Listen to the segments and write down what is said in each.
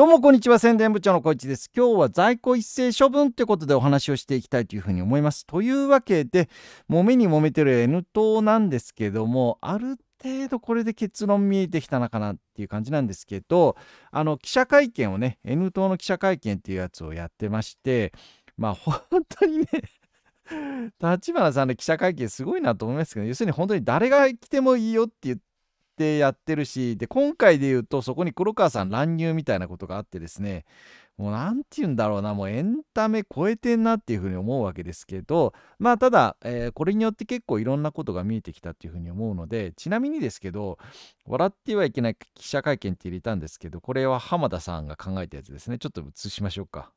どうもこんにちは宣伝部長の小市です。今日は在庫一斉処分ということでお話をしていきたいというふうに思います。というわけで揉めに揉めてる N 党なんですけどもある程度これで結論見えてきたのかなっていう感じなんですけどあの記者会見をね N 党の記者会見っていうやつをやってましてまあ本当にね立花さんの記者会見すごいなと思いますけど要するに本当に誰が来てもいいよって言ってやってるしで今回で言うとそこに黒川さん乱入みたいなことがあってですねもう何て言うんだろうなもうエンタメ超えてんなっていうふうに思うわけですけどまあただ、えー、これによって結構いろんなことが見えてきたっていうふうに思うのでちなみにですけど笑ってはいけない記者会見って入れたんですけどこれは浜田さんが考えたやつですね。ちょっと映しましょうか。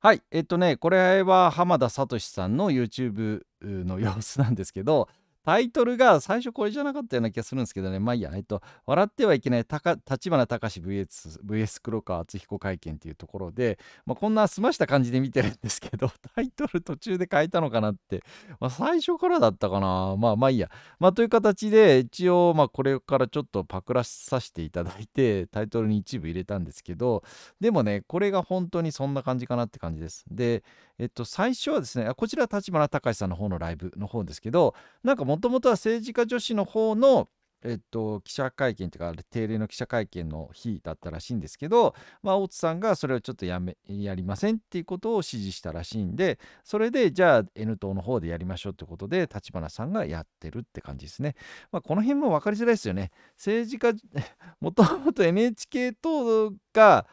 はいえっとねこれは浜田聡さんの YouTube の様子なんですけどタイトルが最初これじゃなかったような気がするんですけどね、まあいいや、えっと、笑ってはいけない立花隆 VS, VS 黒川敦彦会見っていうところで、まあ、こんな済ました感じで見てるんですけど、タイトル途中で変えたのかなって、まあ、最初からだったかな。まあまあいいや。まあという形で、一応、まあこれからちょっとパクらさせていただいて、タイトルに一部入れたんですけど、でもね、これが本当にそんな感じかなって感じです。で、えっと、最初はですね、こちら立花隆さんの方のライブの方ですけど、なんかもともとは政治家女子の方の、えっと、記者会見というか、定例の記者会見の日だったらしいんですけど、まあ、大津さんがそれをちょっとやめ、やりませんっていうことを指示したらしいんで、それで、じゃあ N 党の方でやりましょうってことで、立花さんがやってるって感じですね。まあ、この辺も分かりづらいですよね。政治家、もともと NHK 党が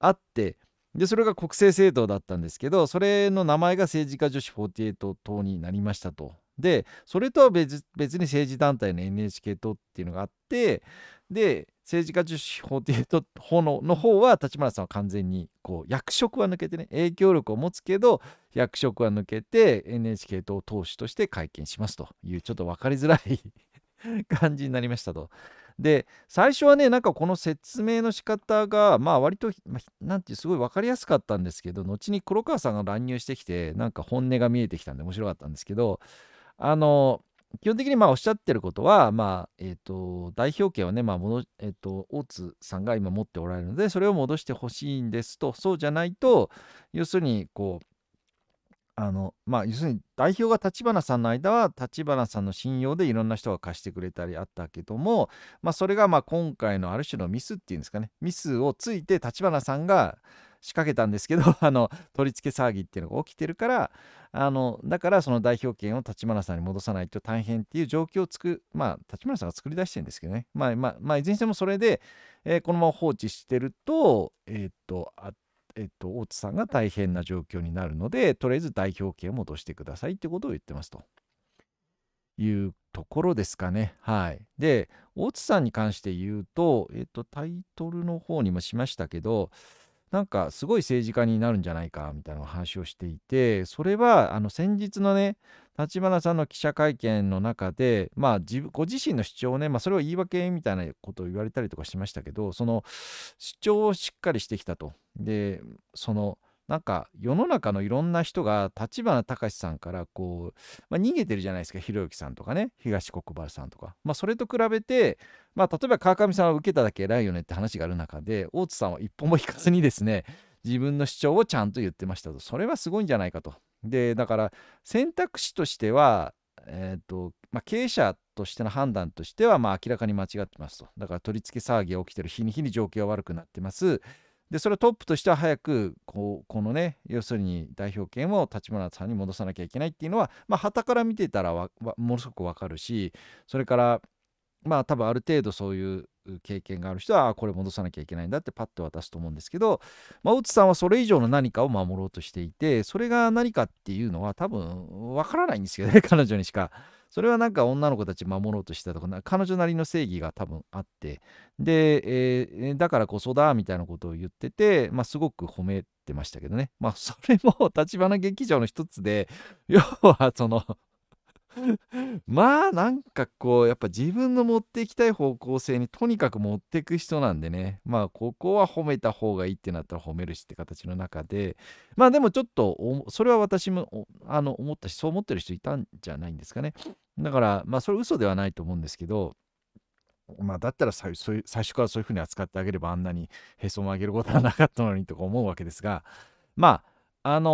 あって、でそれが国政政党だったんですけどそれの名前が政治家女子48党になりましたと。でそれとは別に政治団体の NHK 党っていうのがあってで政治家女子48党のの方は立花さんは完全にこう役職は抜けてね影響力を持つけど役職は抜けて NHK 党党首として会見しますというちょっと分かりづらい 感じになりましたと。で最初はねなんかこの説明の仕方がまあ割と何ていうすごい分かりやすかったんですけど後に黒川さんが乱入してきてなんか本音が見えてきたんで面白かったんですけどあの基本的にまあおっしゃってることは、まあえーと、代表権をね、まあ戻えーと大津さんが今持っておられるのでそれを戻してほしいんですと。そうじゃないと要するにこうあのまあ要するに代表が立花さんの間は立花さんの信用でいろんな人が貸してくれたりあったけども、まあ、それがまあ今回のある種のミスっていうんですかね。ミスをついて立花さんが仕掛けたんですけど あの取り付け騒ぎっていうのが起きてるからあのだからその代表権を立花さんに戻さないと大変っていう状況をつくまあ立花さんが作り出してるんですけどね。まあまあまあいずれにしてもそれで、えー、このまま放置してるとえー、っとあえっと、大津さんが大変な状況になるので、とりあえず代表権を戻してくださいってことを言ってますというところですかね。はい。で、大津さんに関して言うと、えっと、タイトルの方にもしましたけど、なんかすごい政治家になるんじゃないかみたいな話をしていてそれはあの先日のね立花さんの記者会見の中で、まあ、自ご自身の主張ね、まあ、それを言い訳みたいなことを言われたりとかしましたけどその主張をしっかりしてきたと。でそのなんか世の中のいろんな人が立花隆さんからこう、まあ、逃げてるじゃないですか。ひろゆきさんとかね。東国原さんとか、まあ、それと比べて、まあ、例えば川上さんは受けただけ偉いよねって話がある中で大津さんは一歩も引かずにですね自分の主張をちゃんと言ってましたと。それはすごいんじゃないかと。でだから選択肢としてはえーとまあ、経営者としての判断としてはまあ明らかに間違ってますと。だから取り付け騒ぎが起きてる日に日に状況が悪くなってます。でそれをトップとしては早くこうこのね要するに代表権を立花さんに戻さなきゃいけないっていうのはまあ旗から見てたらものすごくわかるしそれからまあ多分ある程度そういう経験がある人はこれ戻さなきゃいけないんだってパッと渡すと思うんですけど、まあ、内さんはそれ以上の何かを守ろうとしていてそれが何かっていうのは多分わからないんですよね 彼女にしか。それはなんか女の子たち守ろうとしたとか彼女なりの正義が多分あってで、えー、だからこそだみたいなことを言ってて、まあ、すごく褒めてましたけどねまあそれも立花劇場の一つで要はその まあなんかこうやっぱ自分の持っていきたい方向性にとにかく持っていく人なんでね。まあここは褒めた方がいいってなったら褒めるしって形の中で。まあでもちょっとそれは私もあの思ったしそう思ってる人いたんじゃないんですかね。だからまあそれ嘘ではないと思うんですけど。まあだったら最最初からそういうふうに扱ってあげればあんなにへそも上げることはなかったのにとか思うわけですが。まああの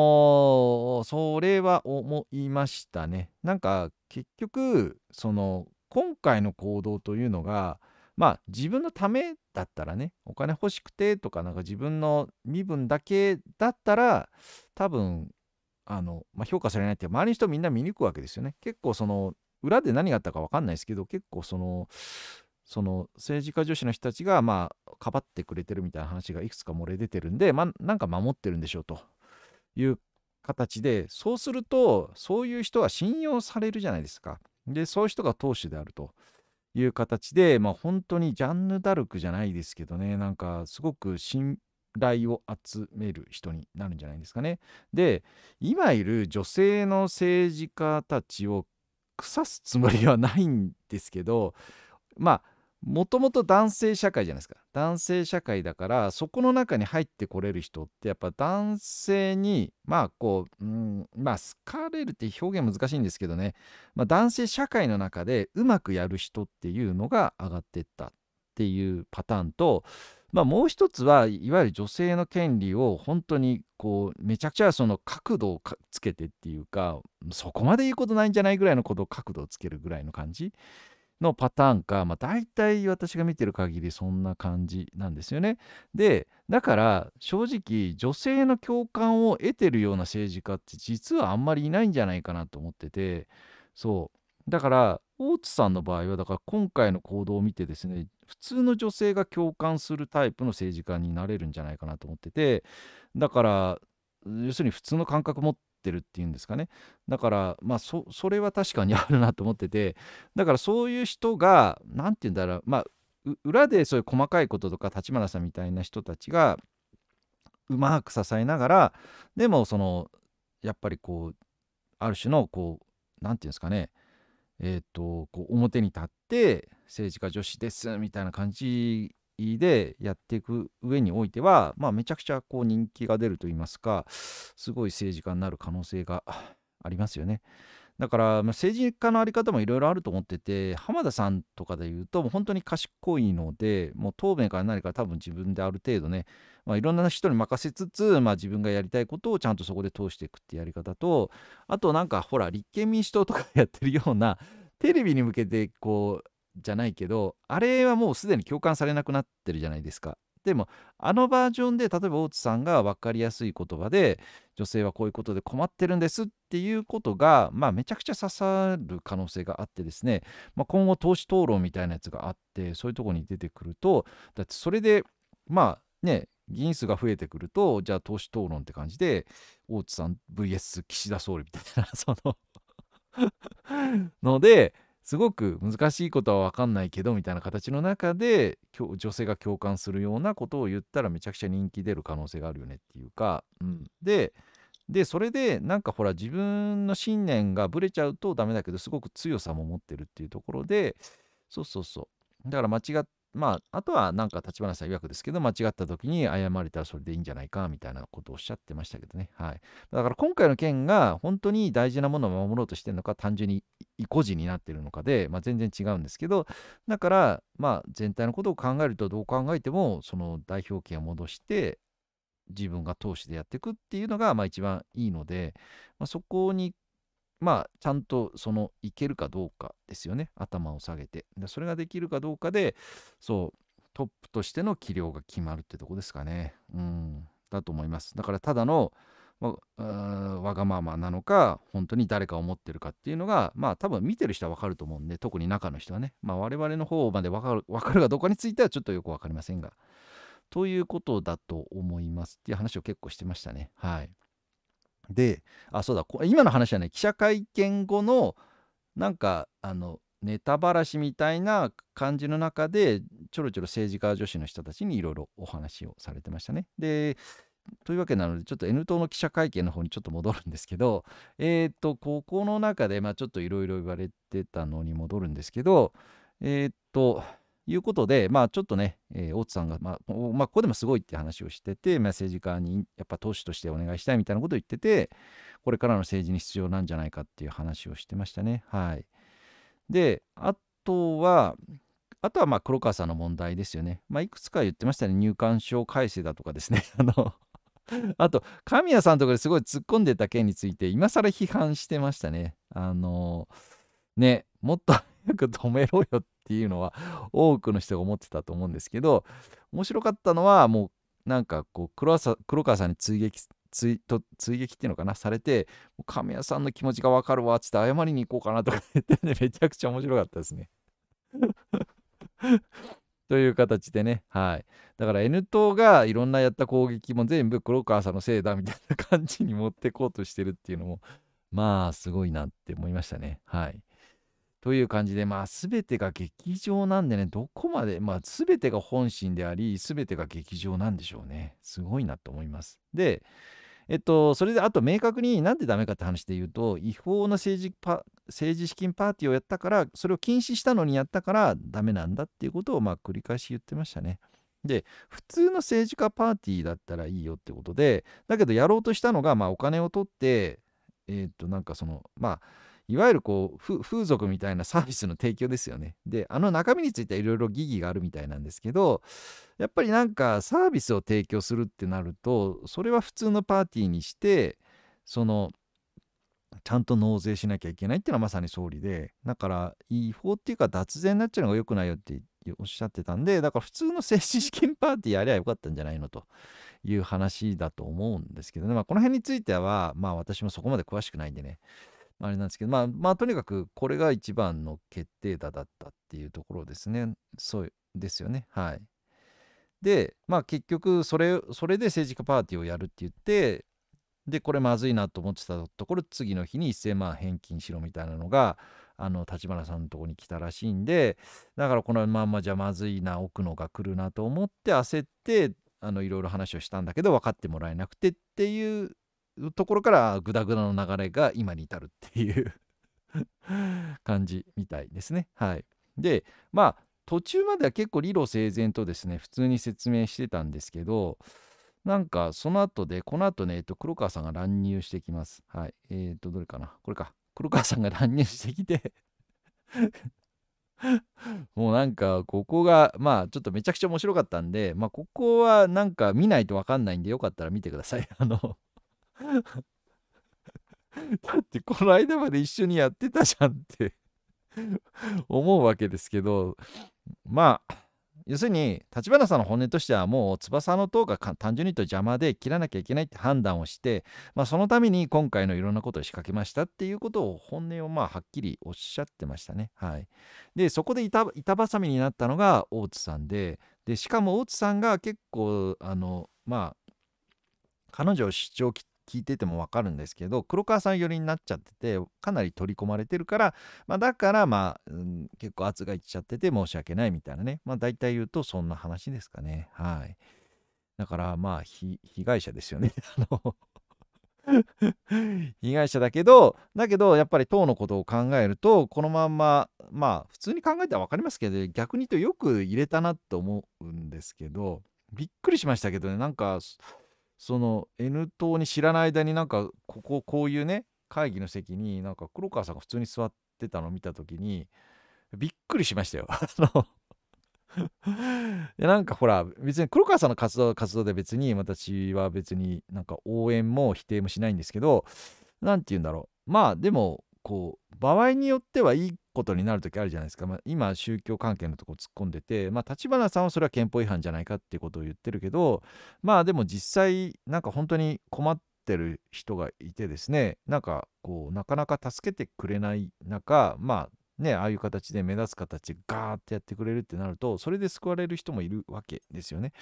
ーそれは思いましたね。なんか結局その今回の行動というのがまあ自分のためだったらねお金欲しくてとかなんか自分の身分だけだったら多分あの、まあ、評価されないって周りの人みんな見に行くわけですよね。結構その裏で何があったか分かんないですけど結構そのその政治家女子の人たちがまあかばってくれてるみたいな話がいくつか漏れ出てるんでまあなんか守ってるんでしょうという形でそうするとそういう人は信用されるじゃないですか。でそういう人が党首であるという形でまあ本当にジャンヌ・ダルクじゃないですけどねなんかすごく信頼を集める人になるんじゃないですかね。で今いる女性の政治家たちを腐すつもりはないんですけどまあもともと男性社会じゃないですか。男性社会だからそこの中に入ってこれる人ってやっぱ男性にまあこう、うん、まあ好かれるって表現難しいんですけどね、まあ、男性社会の中でうまくやる人っていうのが上がってったっていうパターンとまあ、もう一つはいわゆる女性の権利を本当にこうめちゃくちゃその角度をつけてっていうかそこまで言うことないんじゃないぐらいのことを角度をつけるぐらいの感じ。のパターンか、まあ、大体私が見てる限りそんな感じなんですよね。でだから正直女性の共感を得てるような政治家って実はあんまりいないんじゃないかなと思っててそうだから大津さんの場合はだから今回の行動を見てですね普通の女性が共感するタイプの政治家になれるんじゃないかなと思っててだから要するに普通の感覚持ってるっていうんですかね。だからまあそれは確かにあるなと思っててだからそういう人が何て言うんだろうまあ裏でそういう細かいこととか立花さんみたいな人たちがうまく支えながらでもそのやっぱりこうある種のこう何て言うんですかねえっ、とこう表に立って政治家女子ですみたいな感じでやっていく上においては、まあ、めちゃくちゃこう人気が出るといいますかすごい政治家になる可能性がありますよね。だから、まあ、政治家の在り方もいろいろあると思ってて浜田さんとかで言うともう本当に賢いのでもう答弁から何から多分自分である程度ね、まあ、いろんな人に任せつつ、まあ、自分がやりたいことをちゃんとそこで通していくってやり方とあとなんかほら立憲民主党とかやってるようなテレビに向けてこうじゃないけどあれはもうすでに共感されなくなってるじゃないですか。でもあのバージョンで例えば大津さんが分かりやすい言葉で女性はこういうことで困ってるんですっていうことが、まあ、めちゃくちゃ刺さる可能性があってですね、まあ、今後党首討論みたいなやつがあってそういうとこに出てくるとだってそれでまあね議員数が増えてくるとじゃあ党首討論って感じで大津さん VS 岸田総理みたいな その のですごく難しいことは分かんないけどみたいな形の中で女性が共感するようなことを言ったらめちゃくちゃ人気出る可能性があるよねっていうか、うん、ででそれでなんかほら自分の信念がぶれちゃうとダメだけどすごく強さも持ってるっていうところで。そうそうそう。だから間違っまあ、あとはなんか立花さん曰くですけど、間違った時に謝れたらそれでいいんじゃないかみたいなことをおっしゃってましたけどね。はい。だから今回の件が本当に大事なものを守ろうとしてるのか、単純に意固地になってるのかで、まあ、全然違うんですけど、だから、まあ、全体のことを考えると、どう考えても、その代表権を戻して、自分が投資でやっていくっていうのが、まあ、一番いいので、まあ、そこにまあ、ちゃんとそのいけるかどうかですよね。頭を下げて。それができるかどうかでそうトップとしての器量が決まるってとこですかね。うん。だと思います。だからただの、まわがままなのか本当に誰かを思ってるかっていうのがまあ多分見てる人は分かると思うんで特に中の人はね。まあ我々の方まで分かる分かるかどうかについてはちょっとよく分かりませんがということだと思いますっていう話を結構してましたね。はい。であそうだ今の話はね記者会見後のなんかあのネタばらしみたいな感じの中でちょろちょろ政治家女子の人たちにいろいろお話をされてましたね。でというわけなのでちょっと N 党の記者会見の方にちょっと戻るんですけどえっ、ー、とここの中でまあちょっといろいろ言われてたのに戻るんですけどえっ、ー、ということで、まあ、ちょっとね、えー、大津さんが、まあまあ、ここでもすごいって話をしてて、まあ政治家にやっぱ党首としてお願いしたいみたいなことを言ってて、これからの政治に必要なんじゃないかっていう話をしてましたね。はい。で、あとは、あとはまあ黒川さんの問題ですよね。まあ、いくつか言ってましたね。入管証改正だとかですね。あのあと、神谷さんとかですごい突っ込んでた件について、今更批判してましたね。あのね、もっと早く止めろよっていうのは、多くの人が思ってたと思うんですけど、面白かったのは、もう、なんかこう黒川さんに追撃追と追撃っていうのかなされて神谷さんの気持ちが分かるわっつって謝りに行こうかなとか 言ってねめちゃくちゃ面白かったですね。という形でね、はい。だから N 党がいろんなやった攻撃も全部黒川さんのせいだみたいな感じに持ってこうとしてるっていうのも、まあすごいなって思いましたね。はい。という感じで、まあ全てが劇場なんでね、どこまで、まあ全てが本心であり、全てが劇場なんでしょうね。すごいなと思います。で、えっと、それであと明確になんでダメかって話で言うと、違法な政治パ政治資金パーティーをやったから、それを禁止したのにやったからダメなんだっていうことをまあ繰り返し言ってましたね。で、普通の政治家パーティーだったらいいよってことで、だけどやろうとしたのが、まあお金を取って、えっと、なんかその、まあ、いわゆるこう風俗みたいなサービスの提供ですよね。であの中身についてはいろいろ疑義があるみたいなんですけどやっぱりなんかサービスを提供するってなるとそれは普通のパーティーにしてそのちゃんと納税しなきゃいけないっていうのはまさに総理でだから違法っていうか脱税になっちゃうのが良くないよっておっしゃってたんでだから普通の政治資金パーティーやりゃよかったんじゃないのと。いう話だと思うんですけどね、まあ、この辺についてはまあ私もそこまで詳しくないんでね。あれなんですけど、まあ、まあ、とにかくこれが一番の決定打だったっていうところですね。そうですよね。はい。で、まあ結局それ、それで政治家パーティーをやるって言って、で、これまずいなと思ってたところ、次の日に1000万返金しろみたいなのが、あの、立花さんのとこに来たらしいんで、だからこのまんまじゃまずいな、奥のが来るなと思って焦って、あの、いろいろ話をしたんだけど、分かってもらえなくてっていうところからグダグダの流れが今に至るっていう 感じみたいですね。はい。で、まあ、途中までは結構理路整然とですね、普通に説明してたんですけど、なんかその後で、この後ね、えっと、黒川さんが乱入してきます。はい。えっ、と、どれかなこれか。黒川さんが乱入してきて もうなんかここがまあちょっとめちゃくちゃ面白かったんでまあここはなんか見ないとわかんないんでよかったら見てください。あの だってこの間まで一緒にやってたじゃんって。思うわけですけど。まあ要するに立花さんの本音としてはもう翼の塔が単純に言うと邪魔で切らなきゃいけないって判断をして、まあ、そのために今回のいろんなことを仕掛けましたっていうことを本音をまあはっきりおっしゃってましたね。はい、でそこで板挟みになったのが大津さんで。でしかも大津さんが結構あのまあ彼女を主張聞いてても分かるんですけど黒川さん寄りになっちゃっててかなり取り込まれてるから、まあ、だからまあ、うん、結構圧がいっちゃってて申し訳ないみたいなね。まあ大体言うとそんな話ですかね。はい。だからまあ被害者ですよね。あの被害者だけどだけどやっぱり党のことを考えるとこのまんままあ普通に考えたら分かりますけど逆に言うとよく入れたなと思うんですけどびっくりしましたけどね。なんかその N 党に知らない間になんかこここういうね会議の席になんか黒川さんが普通に座ってたのを見た時にびっくりしましたよ。いやなんかほら別に黒川さんの活動活動で別に私は別になんか応援も否定もしないんですけど何て言うんだろうまあでもこう場合によってはいいことになる時あるじゃないですか、まあ、今宗教関係のとこ突っ込んでてまあ立花さんはそれは憲法違反じゃないかっていうことを言ってるけどまあでも実際なんか本当に困ってる人がいてですねなんかこうなかなか助けてくれない中まあね、ああいう形で目立つ形ガーってやってくれるってなるとそれで救われる人もいるわけですよね。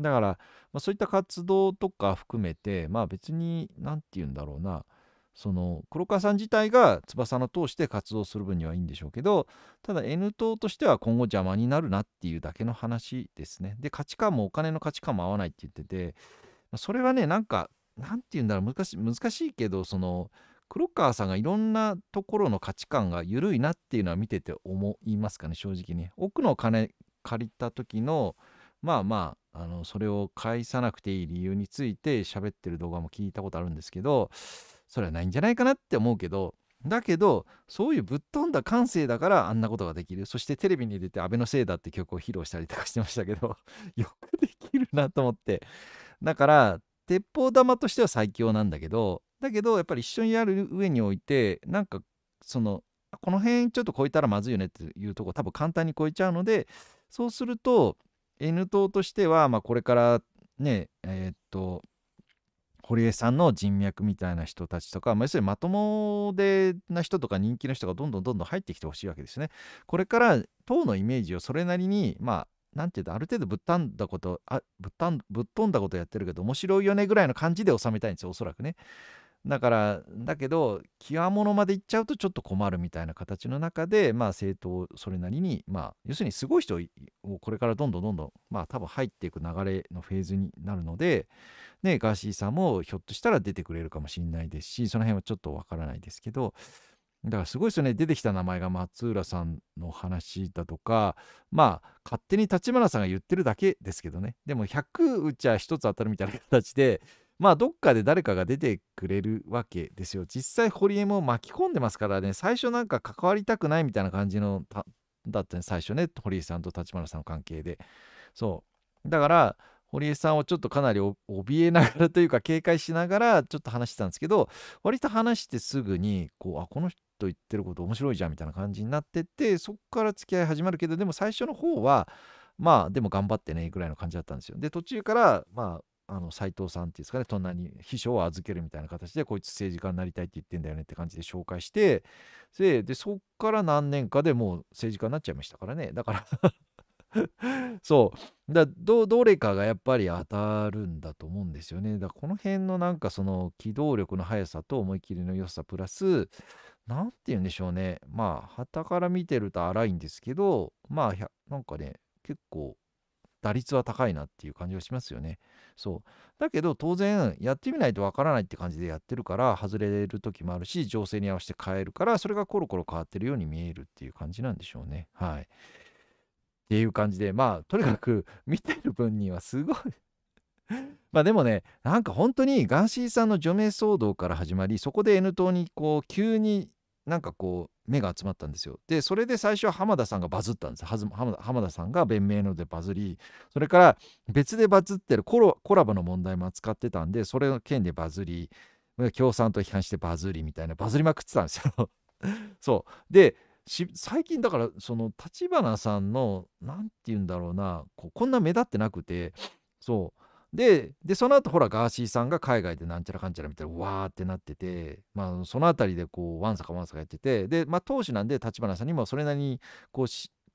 だから、まあ、そういった活動とか含めてまあ別に何て言うんだろうなその黒川さん自体が翼の通して活動する分にはいいんでしょうけどただ N 党としては今後邪魔になるなっていうだけの話ですね。で価値観もお金の価値観も合わないって言っててそれはねなんかなんて言うんだろう難し難しいけどその黒川さんがいろんなところの価値観が緩いなっていうのは見てて思いますかね正直ね。奥の金借りた時のまあまああのそれを返さなくていい理由について喋ってる動画も聞いたことあるんですけどそれはないんじゃないかなって思うけどだけどそういうぶっ飛んだ感性だからあんなことができる。そしてテレビに出て「安倍のせいだ」って曲を披露したりとかしてましたけど よくできるなと思って。だから鉄砲玉としては最強なんだけどだけどやっぱり一緒にやる上においてなんかそのこの辺ちょっと超えたらまずいよねっていうとこ多分簡単に超えちゃうのでそうすると N 党としては、まあ、これからねえー、っと堀江さんの人脈みたいな人たちとか、まあ、要するにまともでな人とか人気の人がどんどんどんどん入ってきてほしいわけですね。これから党のイメージをそれなりにまあなんていうとある程度ぶっ飛んだことあぶったんぶっ飛んだことやってるけど面白いよねぐらいの感じで収めたいんですよおそらくね。だからだけど極物までいっちゃうとちょっと困るみたいな形の中でまあ政党それなりにまあ要するにすごい人をこれからどんどんどんどんまあ多分入っていく流れのフェーズになるのでねガーシーさんもひょっとしたら出てくれるかもしれないですしその辺はちょっとわからないですけどだからすごいですよね。出てきた名前が松浦さんの話だとかまあ勝手に立花さんが言ってるだけですけどね。でも100打ちゃ1つ当たるみたいな形でまあどっかで誰かが出てくれるわけですよ。実際堀江も巻き込んでますからね最初なんか関わりたくないみたいな感じのだったね最初ね堀江さんと立花さんの関係で。そうだから堀江さんをちょっとかなり怯えながらというか警戒しながらちょっと話してたんですけど割と話してすぐにこうあこの人言ってること面白いじゃんみたいな感じになってってそっから付き合い始まるけどでも最初の方はまあでも頑張ってねぐらいの感じだったんですよ。で途中からまああの斉藤さんっていうんですかね隣に秘書を預けるみたいな形でこいつ政治家になりたいって言ってんだよねって感じで紹介してででそっから何年かでもう政治家になっちゃいましたからね。だから そう。だどどれかがやっぱり当たるんだと思うんですよね。だからこの辺のなんかその機動力の速さと思い切りの良さプラス何て言うんでしょうね。まあ旗から見てると荒いんですけどまあなんかね結構打率は高いなっていう感じがしますよね。そう。だけど当然やってみないとわからないって感じでやってるから外れる時もあるし情勢に合わせて変えるからそれがコロコロ変わってるように見えるっていう感じなんでしょうね。はい。っていう感じでまあとにかく 見てる分にはすごい まあでもねなんか本当にガーシーさんの除名騒動から始まりそこで N 党にこう急になんかこう目が集まったんですよ。でそれで最初は浜田さんがバズったんです浜田浜田さんが弁明のでバズりそれから別でバズってるコラボの問題も扱ってたんでそれの件でバズり共産党批判してバズりみたいなバズりまくってたんですよ。そうで最近だからその立花さんの何て言うんだろうなここんな目立ってなくてそうででその後ほらガーシーさんが海外でなんちゃらかんちゃらみたいなわーってなってて、まあ、その辺りでこうわんさかわんさかやっててで、まあ、当時なんで立花さんにもそれなりにこう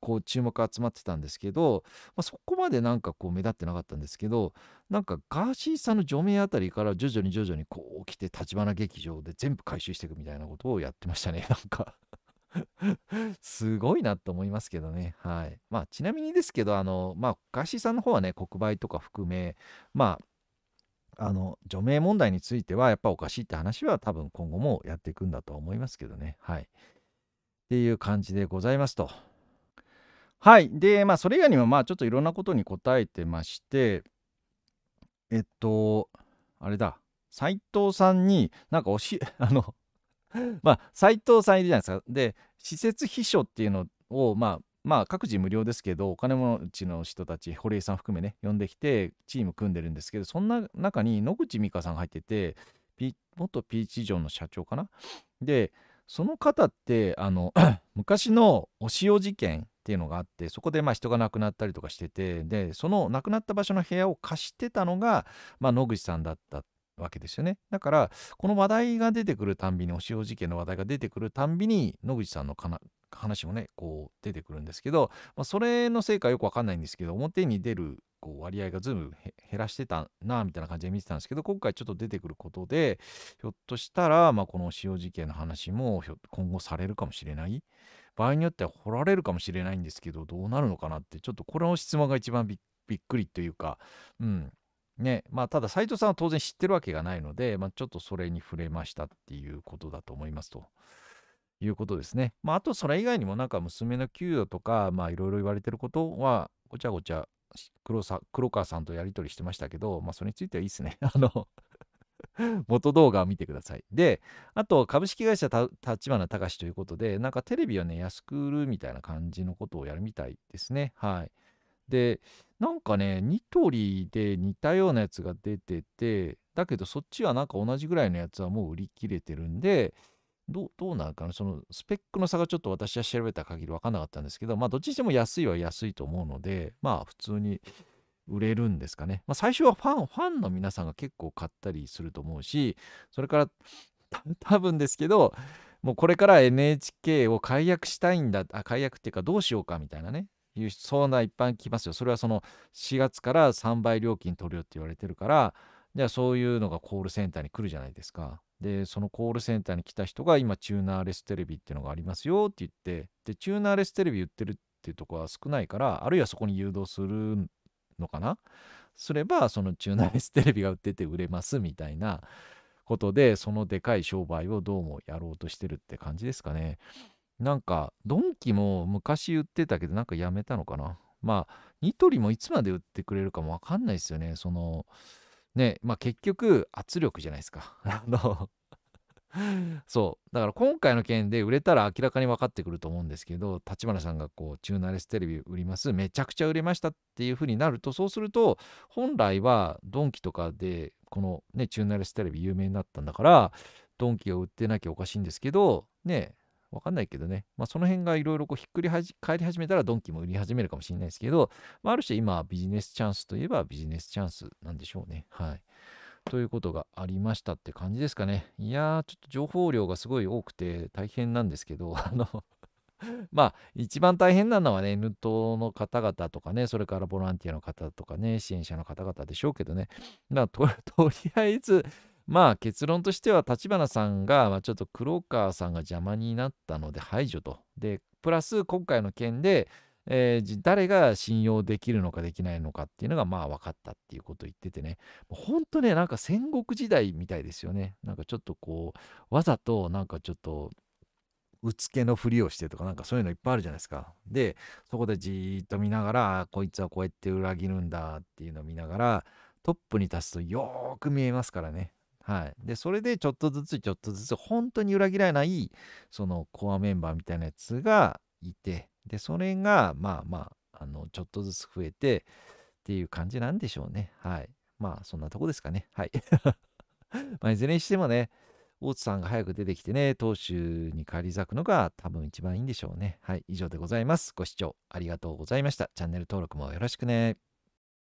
こう注目集まってたんですけど、まあ、そこまでなんかこう目立ってなかったんですけどなんかガーシーさんの除名あたりから徐々に徐々にこう来て立花劇場で全部回収していくみたいなことをやってましたね なんか。すごいなと思いますけどね。はい。まあ、ちなみにですけど、あの、まあ、ガーシーさんの方はね、国売とか含め、まあ、あの、除名問題については、やっぱおかしいって話は多分今後もやっていくんだと思いますけどね。はい。っていう感じでございますと。はい。で、まあ、それ以外にも、まあ、ちょっといろんなことに答えてまして、えっと、あれだ、斎藤さんになんかおし、あの、まあ斎藤さんいるじゃないですか。で施設秘書っていうのをまあまあ各自無料ですけどお金持ちの人たち堀江さん含めね呼んできてチーム組んでるんですけどそんな中に野口美香さんが入ってて元ピーチ城の社長かな。でその方ってあの 昔のお塩事件っていうのがあってそこでまあ人が亡くなったりとかしててでその亡くなった場所の部屋を貸してたのが、まあ、野口さんだったっわけですよね。だから、この話題が出てくるたんびに、お塩事件の話題が出てくるたんびに、野口さんの話もね、こう出てくるんですけど、まあ、それのせいかよくわかんないんですけど、表に出るこう割合がずいぶん減らしてたな、みたいな感じで見てたんですけど、今回ちょっと出てくることで、ひょっとしたら、まあ、この塩事件の話も今後されるかもしれない。場合によっては掘られるかもしれないんですけど、どうなるのかなって、ちょっとこれの質問が一番びっくりというか、うん、ね、まあ、ただ斉藤さんは当然知ってるわけがないので、まあ、ちょっとそれに触れましたっていうことだと思いますと。いうことですね。まあ、あとそれ以外にもなんか娘の給与とか、まあいろいろ言われてることは、ごちゃごちゃ黒さ黒川さんとやり取りしてましたけど、まあそれについてはいいですね。あの元動画を見てください。で、あと、株式会社立花隆ということで、なんかテレビをね、安く売るみたいな感じのことをやるみたいですね。はい。で、なんかね、ニトリで似たようなやつが出てて、だけどそっちはなんか同じぐらいのやつはもう売り切れてるんで、どうどうなるかなそのスペックの差がちょっと私は調べた限り分かんなかったんですけど、まあどっちにしても安いは安いと思うので、まあ普通に売れるんですかね。まあ最初はファン、ファンの皆さんが結構買ったりすると思うし、それから多分ですけど、もうこれから NHK を解約したいんだ、あ、解約っていうかどうしようかみたいなね、いう相談一般来ますよ。それはその4月から3倍料金取るよって言われてるから、じゃあそういうのがコールセンターに来るじゃないですか。で、そのコールセンターに来た人が今チューナーレステレビっていうのがありますよって言って、で、チューナーレステレビ売ってるっていうとこは少ないから、あるいはそこに誘導するのかな？すれば、そのチューナーレステレビが売ってて売れますみたいなことで、そのでかい商売をどうもやろうとしてるって感じですかね。なんか、ドンキも昔売ってたけど、なんかやめたのかな。まあ、ニトリもいつまで売ってくれるかもわかんないですよね。その、ね、まあ結局圧力じゃないですか。あのそう。だから今回の件で売れたら明らかに分かってくると思うんですけど、立花さんがこう、チューナレステレビ売ります。めちゃくちゃ売れましたっていう風になると、そうすると、本来はドンキとかで、このね、チューナレステレビ有名になったんだから、ドンキが売ってなきゃおかしいんですけど、ね、わかんないけどね、まあ、その辺がいろいろひっくり返り始めたらドンキも売り始めるかもしれないですけど、まあ、ある種今ビジネスチャンスといえばビジネスチャンスなんでしょうね。はい。ということがありましたって感じですかね。いやー、ちょっと情報量がすごい多くて大変なんですけど、あのまあ、一番大変なのはね、N 党の方々とかね、それからボランティアの方とかね、支援者の方々でしょうけどね、まあ、と とりあえず、まあ結論としては立花さんが、まあ、ちょっと黒川さんが邪魔になったので排除と。で、プラス今回の件で、えー、誰が信用できるのかできないのかっていうのがまあ分かったっていうことを言っててね、本当ね、なんか戦国時代みたいですよね。なんかちょっとこう、わざとなんかちょっと、うつけのふりをしてとかなんかそういうのいっぱいあるじゃないですか。で、そこでじーっと見ながら、こいつはこうやって裏切るんだっていうのを見ながら、トップに立つとよーく見えますからね。はい。で、それでちょっとずつちょっとずつ本当に裏切らない、そのコアメンバーみたいなやつがいて、で、それが、まあまあ、あの、ちょっとずつ増えてっていう感じなんでしょうね。はい。まあ、そんなとこですかね。はい。まあ、いずれにしてもね、大津さんが早く出てきてね、投手に返り咲くのが多分一番いいんでしょうね。はい。以上でございます。ご視聴ありがとうございました。チャンネル登録もよろしくね。